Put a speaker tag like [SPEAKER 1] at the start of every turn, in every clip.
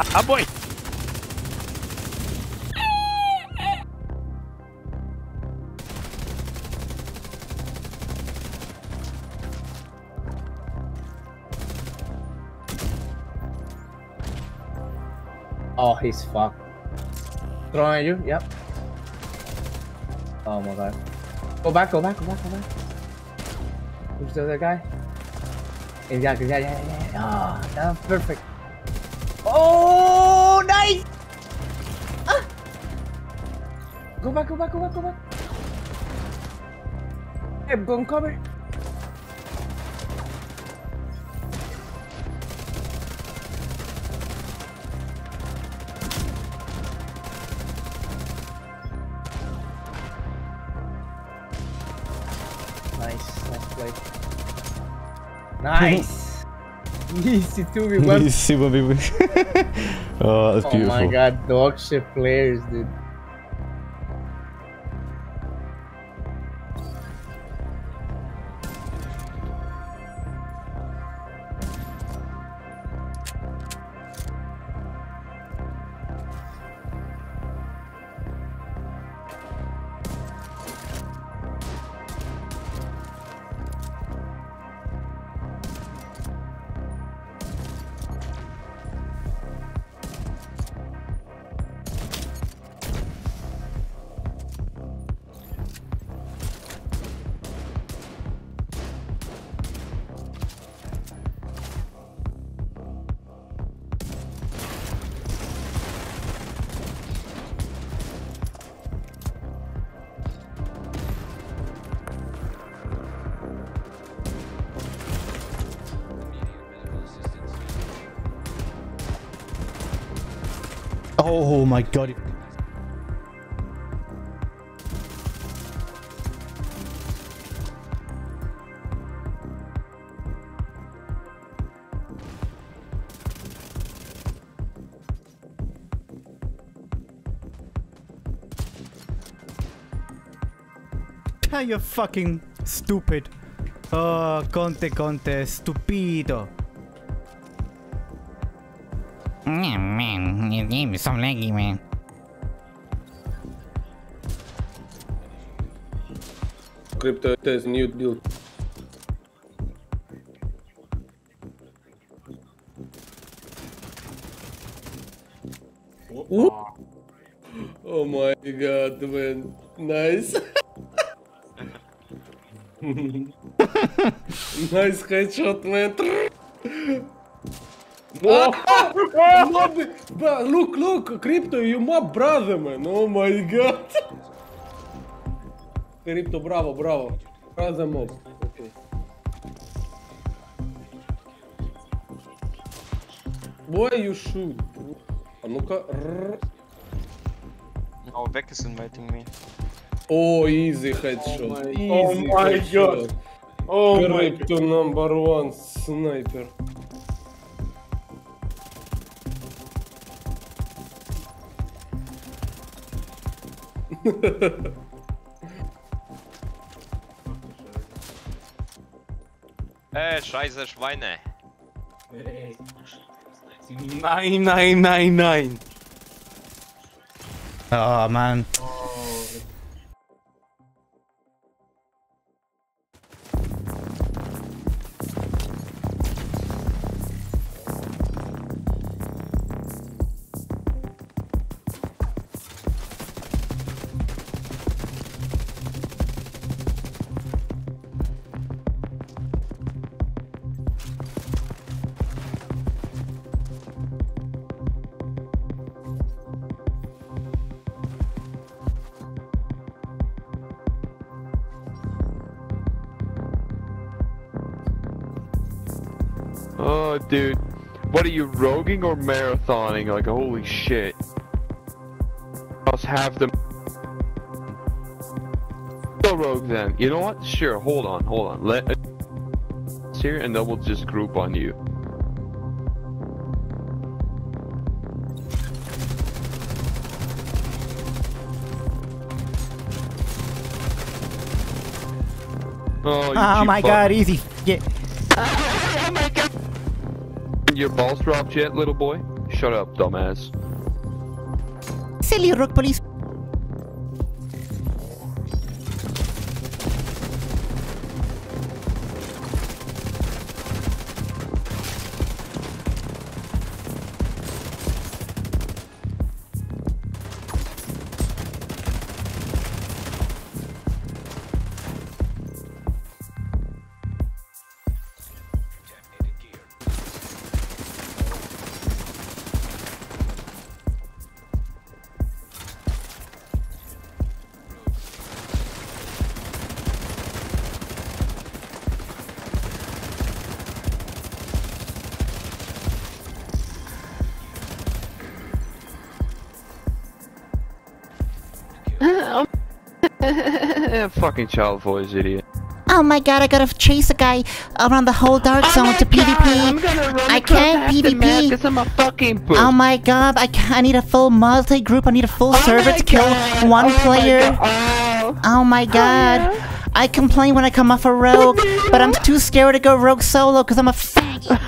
[SPEAKER 1] Ah, boy!
[SPEAKER 2] Oh, he's fucked. Throwing at you, yep. Oh my god. Go back, go back, go back, go back. Who's the other guy? Yeah, yeah, yeah, yeah, yeah. Oh, that's perfect. Oh, Go back, go back, go back, go back. Hey, go and cover. Nice, nice play. Nice! Easy 2v1.
[SPEAKER 3] Easy one v one. Oh, that's
[SPEAKER 2] Oh
[SPEAKER 3] beautiful.
[SPEAKER 2] my god, dog shit players, dude.
[SPEAKER 3] Oh my god. Ah, you fucking stupid. Oh, Conte, Conte, stupido.
[SPEAKER 4] Yeah, man, your game is so laggy, man.
[SPEAKER 5] Crypto has new build. Ooh. Oh my god, man. Nice. nice headshot, man. Ah, mob, bro, look, look, Crypto, you mob brother, man. Oh my god. Crypto, bravo, bravo. Brother mob. Okay. Why you shoot? А ну-ка. рррр.
[SPEAKER 6] Oh, Beck is inviting me.
[SPEAKER 5] О, easy headshot. Easy
[SPEAKER 7] Oh my
[SPEAKER 5] headshot.
[SPEAKER 7] god. Oh my
[SPEAKER 5] Crypto number one sniper.
[SPEAKER 6] Ey, äh, scheiße Schweine.
[SPEAKER 7] Nein, nein, nein, nein.
[SPEAKER 3] Oh Mann.
[SPEAKER 8] Oh. Dude. What are you, roguing or marathoning? Like, holy shit. Must have them. Go rogue then. You know what? Sure, hold on, hold on. Let here and then we'll just group on you. Oh, you
[SPEAKER 3] Oh my god, easy. Yeah.
[SPEAKER 8] Your balls dropped yet, little boy? Shut up, dumbass.
[SPEAKER 4] Silly rock police.
[SPEAKER 8] Fucking child voice, idiot.
[SPEAKER 4] Oh my god, I gotta chase a guy around the whole dark oh zone to PvP. I can't PvP.
[SPEAKER 8] I'm a fucking poop.
[SPEAKER 4] Oh my god, I, I need a full multi group. I need a full oh server to kill one player. Oh my god. Oh I complain when I come off a rogue, but I'm too scared to go rogue solo because I'm a faggot.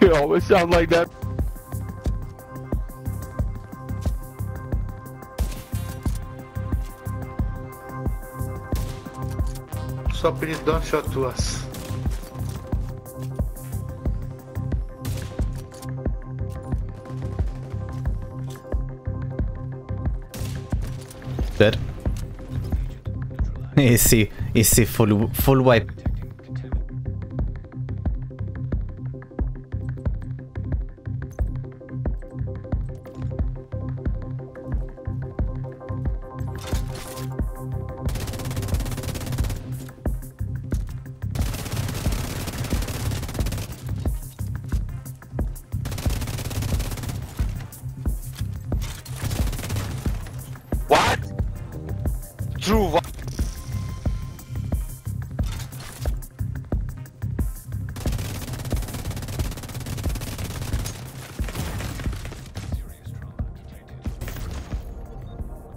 [SPEAKER 8] you always sound like that.
[SPEAKER 1] So please don't shot to us.
[SPEAKER 3] Dead. Easy, easy,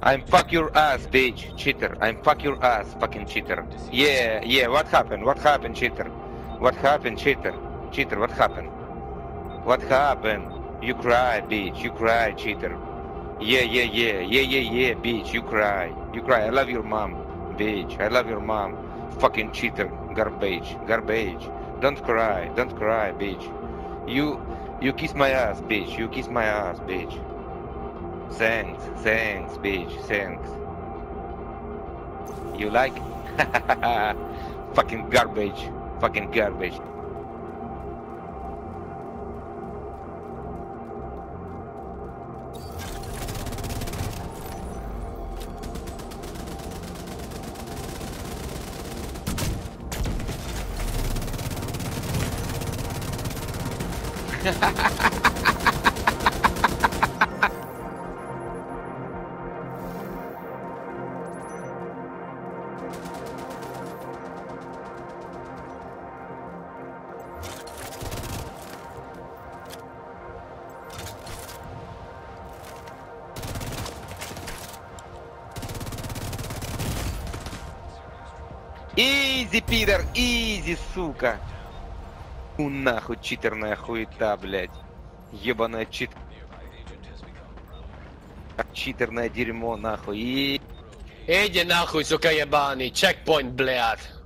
[SPEAKER 6] I'm fuck your ass, bitch, cheater. I'm fuck your ass, fucking cheater. Yeah, yeah, what happened? What happened, cheater? What happened, cheater? Cheater, what happened? What happened? You cry, bitch, you cry, cheater. Yeah, yeah, yeah, yeah, yeah, yeah, bitch, you cry. You cry. I love your mom, bitch. I love your mom. Fucking cheater, garbage, garbage. Don't cry, don't cry, bitch. You, you kiss my ass, bitch. You kiss my ass, bitch. Thanks, thanks, bitch, thanks. You like? fucking garbage, fucking garbage. Изи, пидор, изи, сука. У нахуй читерная хуета, блядь. Ебаная чит... Читерное дерьмо, нахуй. И...
[SPEAKER 5] Jedzie na chuj, co jebani, checkpoint
[SPEAKER 9] bleat.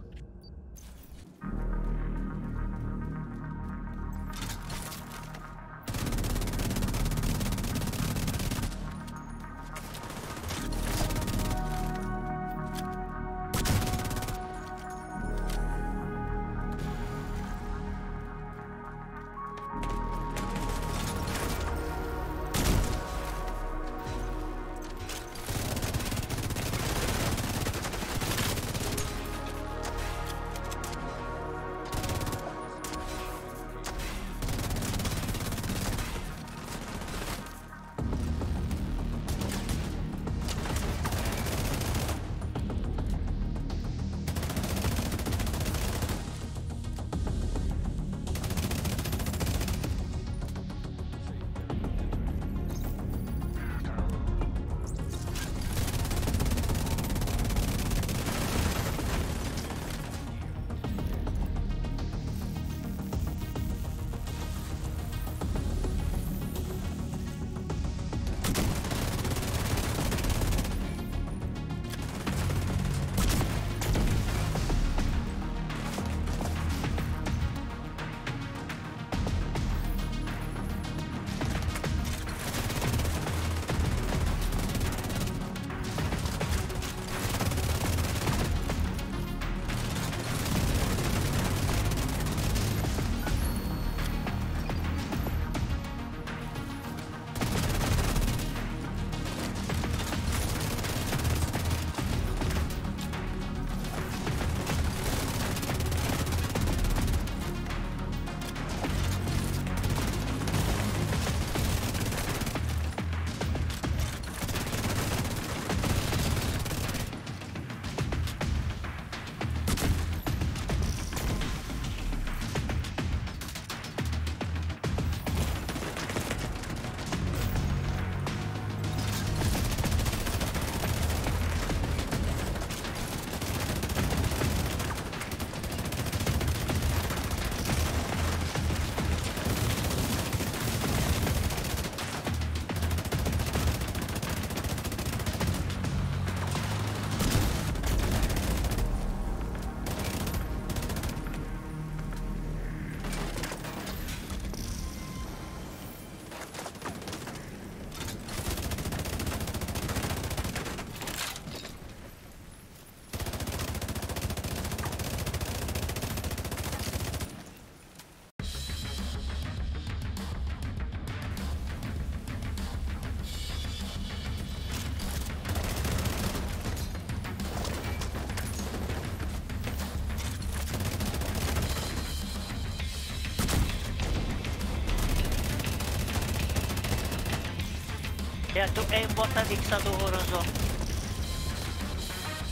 [SPEAKER 9] Certo, ya çok en botta diksa doğuruz o.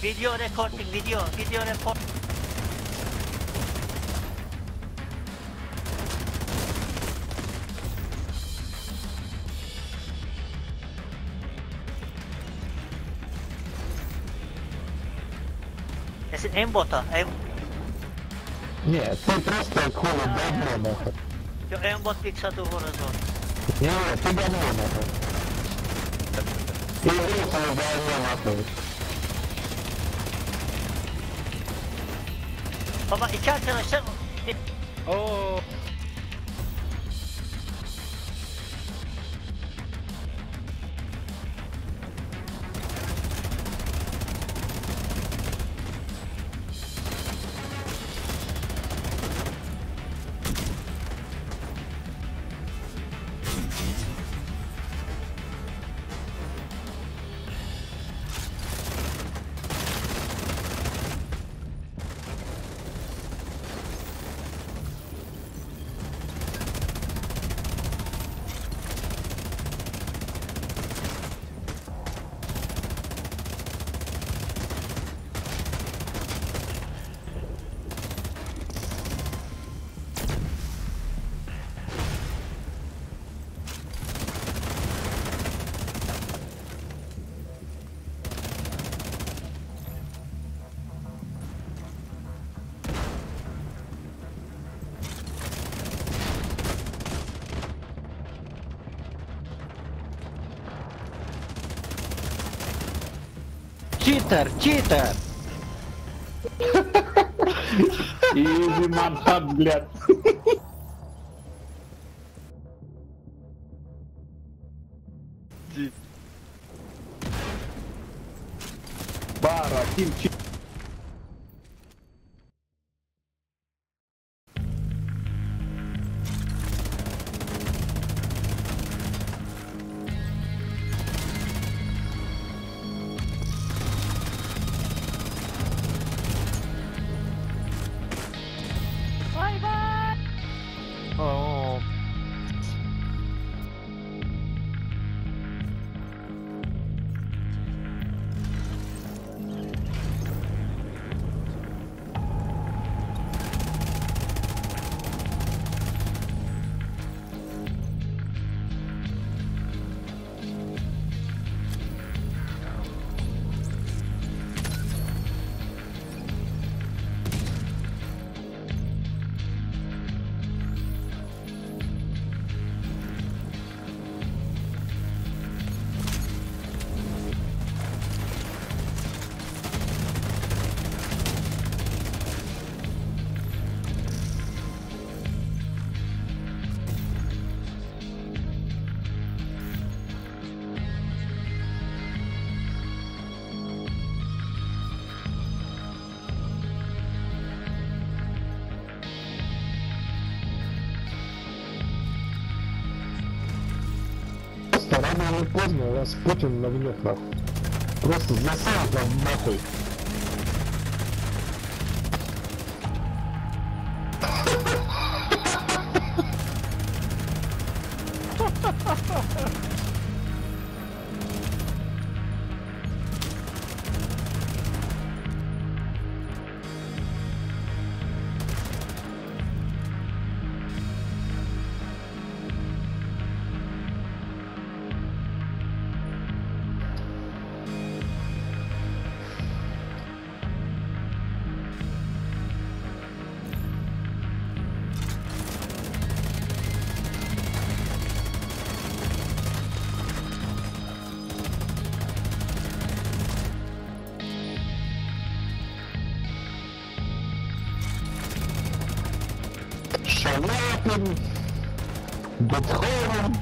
[SPEAKER 9] Video recording, video, video record. È en botta, en...
[SPEAKER 10] Nie, ty prosto kurde, dawno.
[SPEAKER 9] Jo, en bot diksa doğuruz
[SPEAKER 10] o. Nie, ty dawno. Gördün mü sana bağırıyorum atmadık.
[SPEAKER 9] Baba iki arkadaşlar.
[SPEAKER 7] Oo.
[SPEAKER 10] Читер, читер! Изи мамхат, блядь. Бара, тим, чи- рано или поздно вас Путин нагнет нахуй. Просто засадит вам нахуй. bin betrogen.